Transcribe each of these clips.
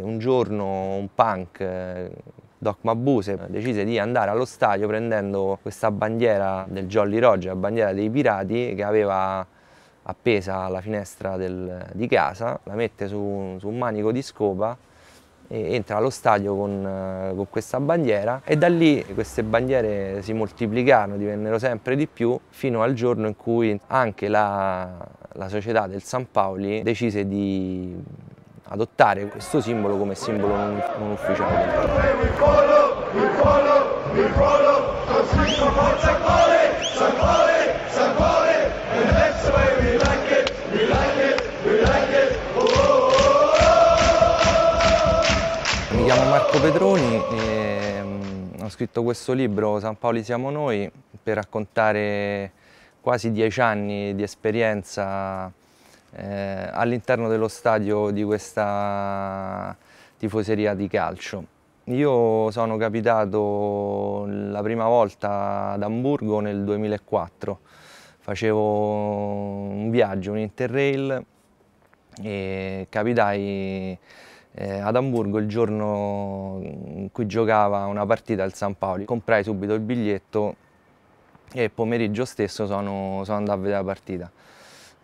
Un giorno un punk, eh, Doc Mabuse, decise di andare allo stadio prendendo questa bandiera del Jolly Roger, la bandiera dei pirati che aveva appesa alla finestra del, di casa, la mette su, su, un manico di scopa e entra allo stadio con, eh, con, questa bandiera e da lì queste bandiere si moltiplicarono, divennero sempre di più fino al giorno in cui anche la, la società del San Paoli decise di adottare questo simbolo come simbolo non, non ufficiale del Mi chiamo Marco Petroni e mm, ho scritto questo libro San Paoli siamo noi per raccontare quasi dieci anni di esperienza eh, all'interno dello stadio di questa tifoseria di calcio. Io sono capitato la prima volta ad Amburgo nel 2004, facevo un viaggio, un interrail e capitai eh, ad Amburgo il giorno in cui giocava una partita al San Paoli. Comprai subito il biglietto e pomeriggio stesso sono, sono andato a vedere la partita.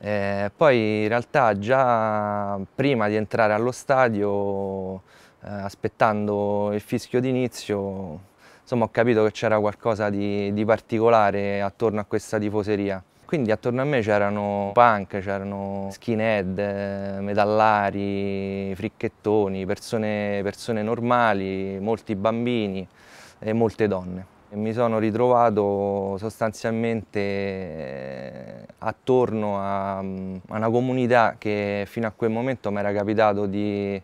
Eh, poi in realtà già prima di entrare allo stadio, eh, aspettando il fischio d'inizio, insomma ho capito che c'era qualcosa di, di, particolare attorno a questa tifoseria. Quindi attorno a me c'erano punk, c'erano skinhead, metallari, fricchettoni, persone, persone normali, molti bambini e molte donne. Mi sono ritrovato sostanzialmente eh, attorno a, a, una comunità che fino a quel momento mi era capitato di,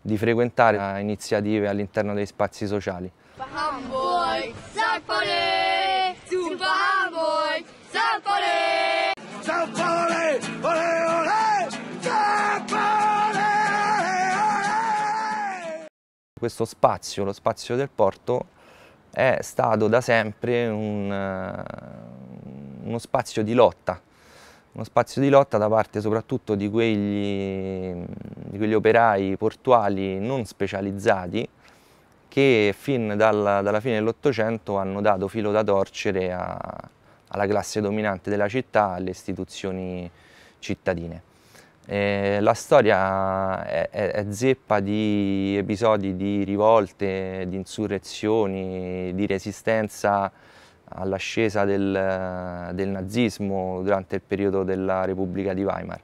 di frequentare a iniziative all'interno dei spazi sociali. Questo spazio, lo spazio del porto, è stato da sempre un, uh, uno spazio di lotta, uno spazio di lotta da parte soprattutto di quegli, di quegli operai portuali non specializzati che fin dalla, dalla fine dell'Ottocento hanno dato filo da torcere a, alla classe dominante della città, alle istituzioni cittadine. Eh, la storia è, è, è, zeppa di episodi di rivolte, di insurrezioni, di resistenza all'ascesa del, del, nazismo durante il periodo della Repubblica di Weimar.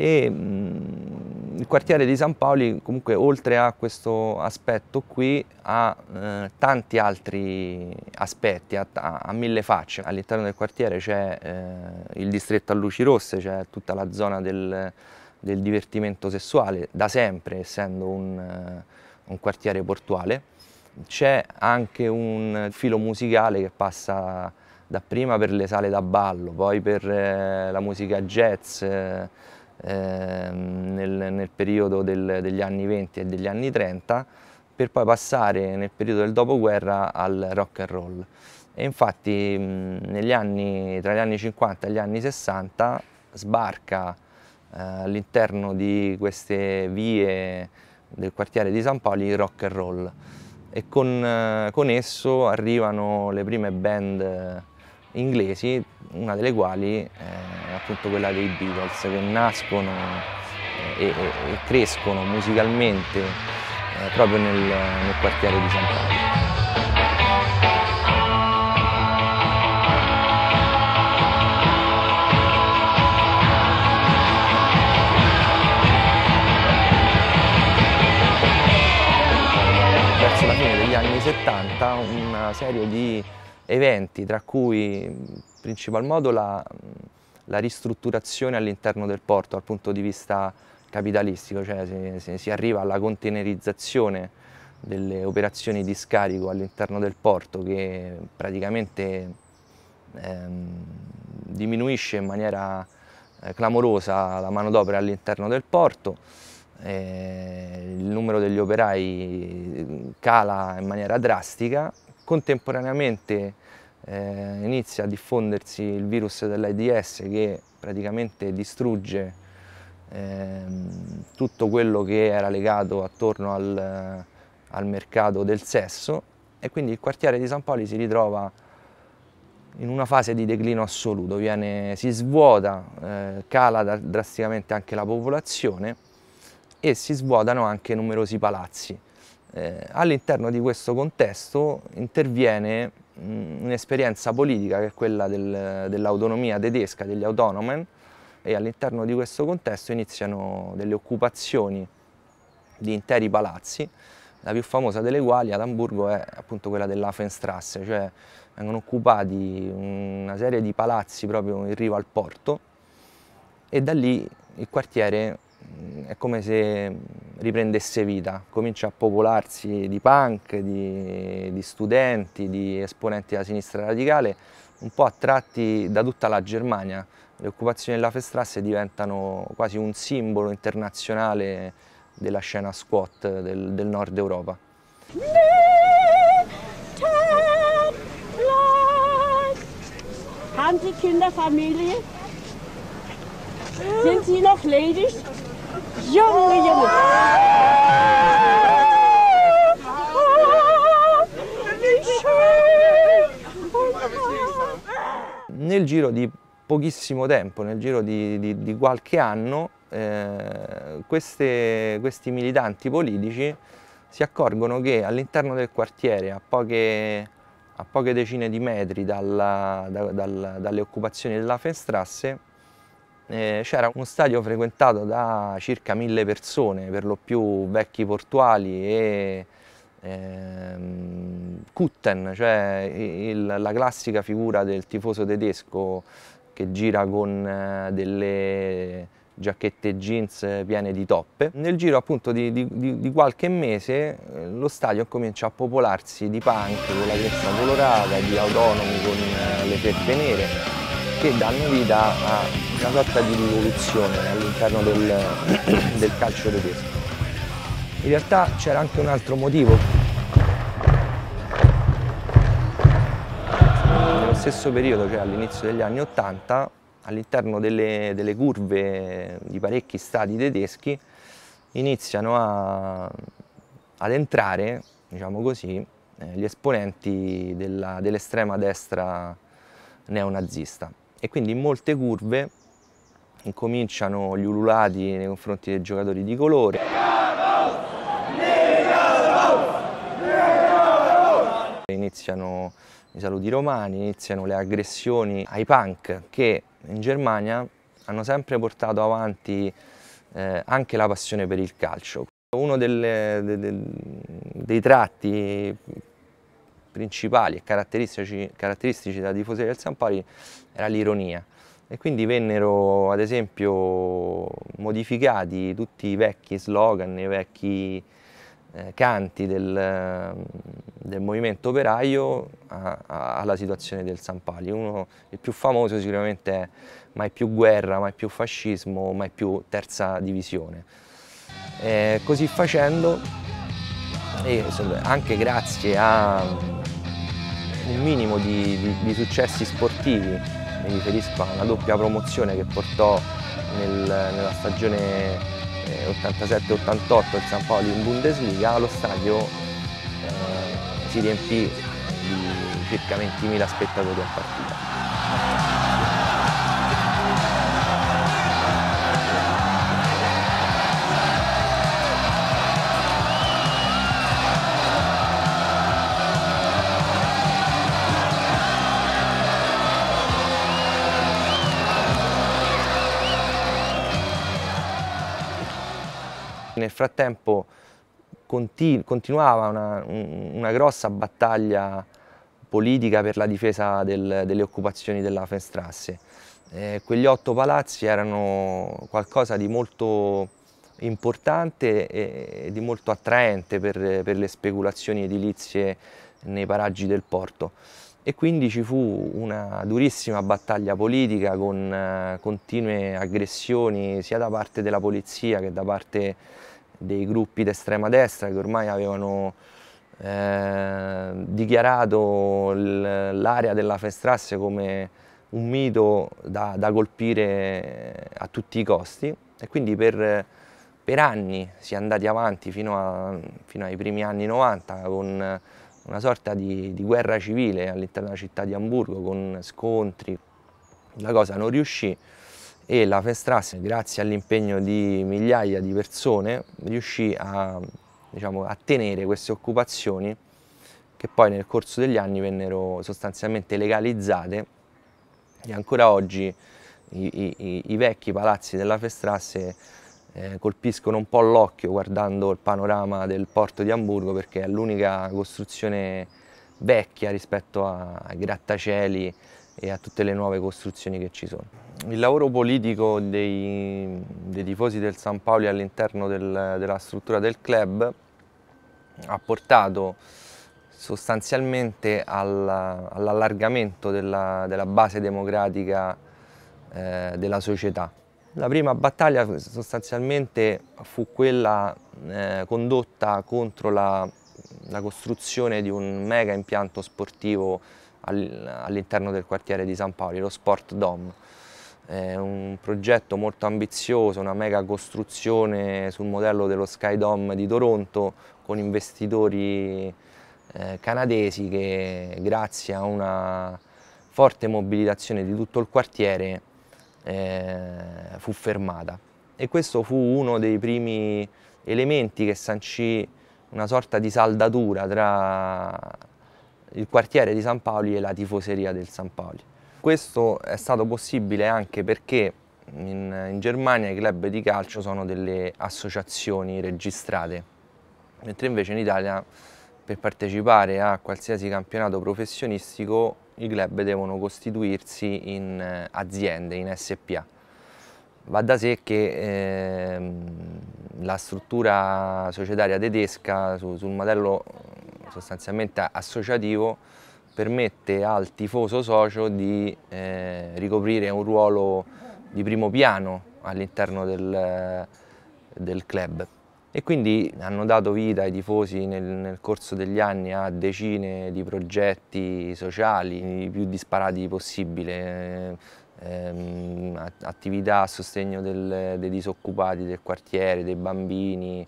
E, mh, il quartiere di San Paoli comunque oltre a questo aspetto qui ha eh, tanti altri aspetti, ha, ha mille facce. All'interno del quartiere c'è eh, il distretto a luci rosse, c'è tutta la zona del, del, divertimento sessuale, da sempre essendo un, uh, un quartiere portuale. C'è anche un filo musicale che passa dapprima per le sale da ballo, poi per eh, la musica jazz, eh, nel, nel, periodo del, degli anni 20 e degli anni 30 per poi passare nel periodo del dopoguerra al rock and roll. E infatti anni, tra gli anni 50 e gli anni 60 sbarca eh, all'interno di queste vie del quartiere di San Paolo il rock and roll e con, eh, con esso arrivano le prime band inglesi, una delle quali è appunto quella dei Beatles, che nascono eh, e, e, e crescono musicalmente eh, proprio nel, nel quartiere di San Paolo. verso la fine degli anni 70 una serie di eventi, tra cui principal modo la, la ristrutturazione all'interno del porto dal punto di vista capitalistico, cioè si, si, si arriva alla containerizzazione delle operazioni di scarico all'interno del porto che praticamente ehm, diminuisce in maniera eh, clamorosa la manodopera all'interno del porto, eh, il numero degli operai cala in maniera drastica Contemporaneamente eh, inizia a diffondersi il virus dell'AIDS che praticamente distrugge ehm, tutto quello che era legato attorno al, al mercato del sesso e quindi il quartiere di San Poli si ritrova in una fase di declino assoluto, viene, si svuota, eh, cala drasticamente anche la popolazione e si svuotano anche numerosi palazzi. Eh, all'interno di questo contesto interviene un'esperienza politica che è quella del, dell'autonomia tedesca, degli Autonomen, e all'interno di questo contesto iniziano delle occupazioni di interi palazzi, la più famosa delle quali ad Amburgo è appunto quella dell'Afenstrasse, cioè vengono occupati una serie di palazzi proprio in riva al porto e da lì il quartiere è come se riprendesse vita, comincia a popolarsi di punk, di, di studenti, di esponenti della sinistra radicale, un po' attratti da tutta la Germania. Le occupazioni della Festrasse diventano quasi un simbolo internazionale della scena squat del, del nord Europa. Haben Sie Kinderfamilie? Sind Sie noch ledig? Junge, Junge! Nel giro di pochissimo tempo, nel giro di, di, di qualche anno, eh, queste, questi militanti politici si accorgono che all'interno del quartiere, a poche, a poche decine di metri dalla, da, dal, dalle occupazioni della Fenstrasse, eh, c'era uno stadio frequentato da circa mille persone, per lo più vecchi portuali e ehm, Kutten, cioè il, la classica figura del tifoso tedesco che gira con eh, delle giacchette jeans piene di toppe. Nel giro appunto di, di, di qualche mese eh, lo stadio comincia a popolarsi di punk con la cresta colorata, di autonomi con eh, le felpe nere che danno vita a una sorta di rivoluzione all'interno del, del calcio tedesco. In realtà c'era anche un altro motivo. Nello stesso periodo, cioè all'inizio degli anni Ottanta, all'interno delle, delle, curve di parecchi stati tedeschi iniziano a, ad entrare, diciamo così, eh, gli esponenti dell'estrema dell destra neonazista e quindi in molte curve incominciano gli ululati nei confronti dei giocatori di colore. Iniziano i saluti romani, iniziano le aggressioni ai punk che in Germania hanno sempre portato avanti eh, anche la passione per il calcio. Uno delle, de, de, dei tratti principali e caratteristici, caratteristici della tifoseria del San Paoli era l'ironia e quindi vennero ad esempio modificati tutti i vecchi slogan, i vecchi eh, canti del, del, movimento operaio a, a, alla situazione del San Pali. Uno, il più famoso sicuramente è mai più guerra, mai più fascismo, mai più terza divisione. Eh, così facendo, e anche grazie a un minimo di, di, di successi sportivi, mi riferisco a una doppia promozione che portò nel, nella stagione 87-88 il San Paolo in Bundesliga, lo stadio eh, si riempì di circa 20.000 spettatori a partita. Frattempo continu continuava una, una, grossa battaglia politica per la difesa del, delle occupazioni della Fenstrasse. Eh, quegli otto palazzi erano qualcosa di molto importante e di molto attraente per, per le speculazioni edilizie nei paraggi del porto e quindi ci fu una durissima battaglia politica con eh, continue aggressioni sia da parte della polizia che da parte dei gruppi d'estrema destra che ormai avevano eh, dichiarato l'area della Festrasse come un mito da, da colpire a tutti i costi. E quindi per, per anni si è andati avanti fino, a, fino, ai primi anni 90 con una sorta di, di guerra civile all'interno della città di Amburgo con scontri, la cosa non riuscì e la Festrasse, grazie all'impegno di migliaia di persone, riuscì a, diciamo, a tenere queste occupazioni che poi nel corso degli anni vennero sostanzialmente legalizzate. E ancora oggi i, i, i vecchi palazzi della Festrasse eh, colpiscono un po' l'occhio guardando il panorama del porto di Amburgo perché è l'unica costruzione vecchia rispetto ai grattacieli e a tutte le nuove costruzioni che ci sono. Il lavoro politico dei, dei tifosi del San Paolo all'interno del, della struttura del club ha portato sostanzialmente all'allargamento della, della, base democratica eh, della società. La prima battaglia sostanzialmente fu quella eh, condotta contro la, la, costruzione di un mega impianto sportivo all'interno del quartiere di San Paolo, lo Sport Dome. È un progetto molto ambizioso, una mega costruzione sul modello dello Sky Dome di Toronto con investitori eh, canadesi che grazie a una forte mobilitazione di tutto il quartiere eh, fu fermata e questo fu uno dei primi elementi che sancì una sorta di saldatura tra il quartiere di San Paoli e la tifoseria del San Paoli. Questo è stato possibile anche perché in, in Germania i club di calcio sono delle associazioni registrate, mentre invece in Italia per partecipare a qualsiasi campionato professionistico i club devono costituirsi in eh, aziende, in SPA. Va da sé che eh, la struttura societaria tedesca su, sul modello sostanzialmente associativo permette al tifoso socio di eh, ricoprire un ruolo di primo piano all'interno del, del club. E quindi hanno dato vita ai tifosi nel, nel, corso degli anni a decine di progetti sociali, i più disparati possibile, ehm, attività a sostegno del, dei disoccupati del quartiere, dei bambini,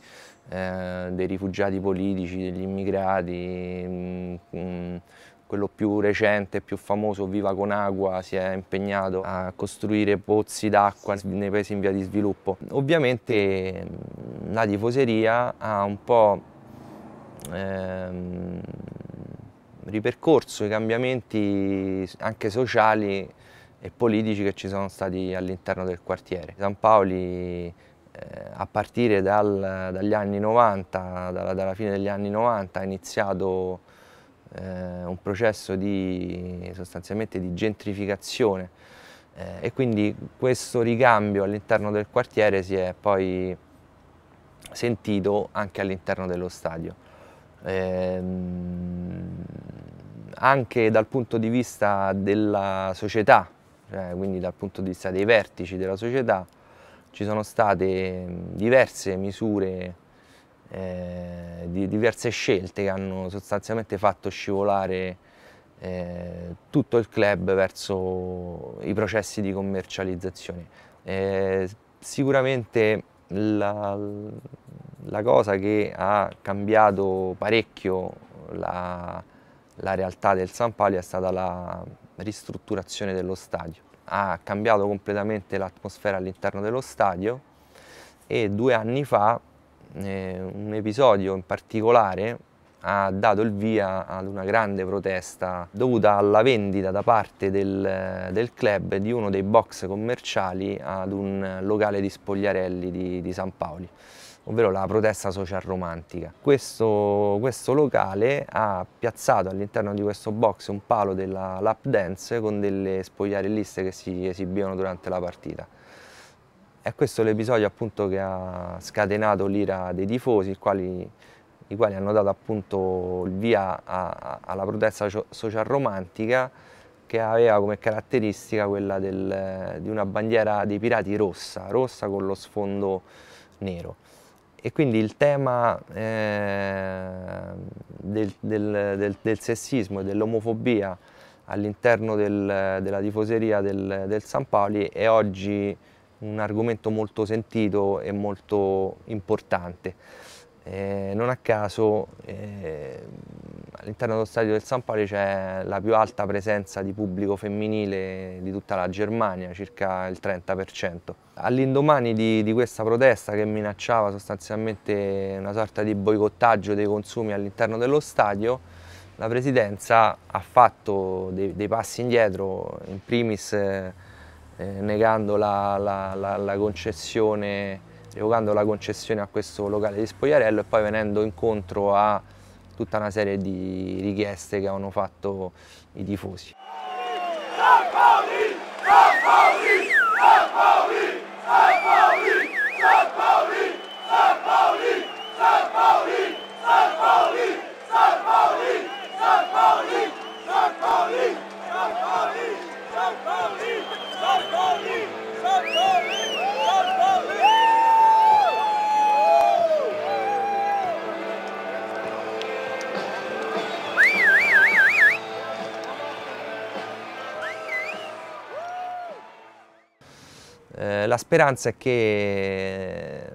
eh, dei rifugiati politici, degli immigrati, mh, mm, mh, quello più recente, e più famoso, Viva con Acqua, si è impegnato a costruire pozzi d'acqua nei paesi in via di sviluppo. Ovviamente la tifoseria ha un po' ehm, ripercorso i cambiamenti anche sociali e politici che ci sono stati all'interno del quartiere. San Paoli a partire dal, dagli anni 90, dalla, dalla, fine degli anni 90 ha iniziato eh, un processo di, sostanzialmente di gentrificazione eh, e quindi questo ricambio all'interno del quartiere si è poi sentito anche all'interno dello stadio. Eh, anche dal punto di vista della società, cioè quindi dal punto di vista dei vertici della società, ci sono state diverse misure eh, di diverse scelte che hanno sostanzialmente fatto scivolare eh, tutto il club verso i processi di commercializzazione. Eh, sicuramente la, la, cosa che ha cambiato parecchio la, la realtà del San Paolo è stata la ristrutturazione dello stadio. Ha cambiato completamente l'atmosfera all'interno dello stadio e due anni fa eh, un episodio in particolare ha dato il via ad una grande protesta dovuta alla vendita da parte del, del, club di uno dei box commerciali ad un locale di spogliarelli di, di San Paoli ovvero la protesta social romantica. Questo, questo locale ha piazzato all'interno di questo box un palo della lap dance con delle spogliarelliste che si esibivano durante la partita. È questo l'episodio appunto che ha scatenato l'ira dei tifosi, quali, i quali hanno dato appunto il via a, a, alla protesta social romantica che aveva come caratteristica quella del, di una bandiera dei pirati rossa, rossa con lo sfondo nero. E quindi il tema eh, del, del, del, del, sessismo e dell'omofobia all'interno del, della tifoseria del San Paoli è oggi un argomento molto sentito e molto importante. Eh, non a caso eh, all'interno dello stadio del San Paolo c'è la più alta presenza di pubblico femminile di tutta la Germania, circa il 30%. All'indomani di, di, questa protesta che minacciava sostanzialmente una sorta di boicottaggio dei consumi all'interno dello stadio, la Presidenza ha fatto dei, dei passi indietro, in primis eh, negando la, la, la, la concessione revocando la concessione a questo locale di Spogliarello e poi venendo incontro a tutta una serie di richieste che hanno fatto i tifosi. Eh, la speranza è che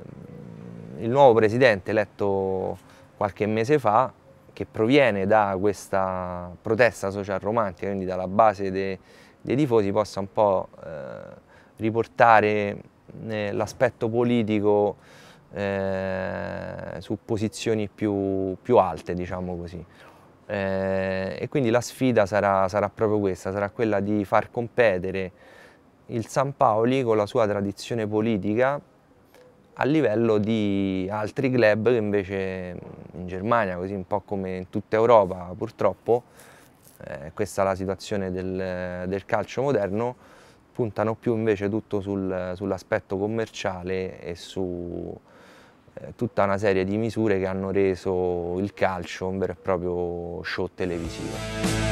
il nuovo presidente eletto qualche mese fa, che proviene da questa protesta social romantica, quindi dalla base de, dei tifosi, possa un po' eh, riportare eh, l'aspetto politico eh, su posizioni più, più, alte, diciamo così. Eh, e quindi la sfida sarà, sarà proprio questa, sarà quella di far competere il San Paoli con la sua tradizione politica a livello di altri club che invece in Germania, così un po' come in tutta Europa purtroppo, eh, questa è la situazione del, del, calcio moderno, puntano più invece tutto sul, sull'aspetto commerciale e su eh, tutta una serie di misure che hanno reso il calcio un vero e proprio show televisivo.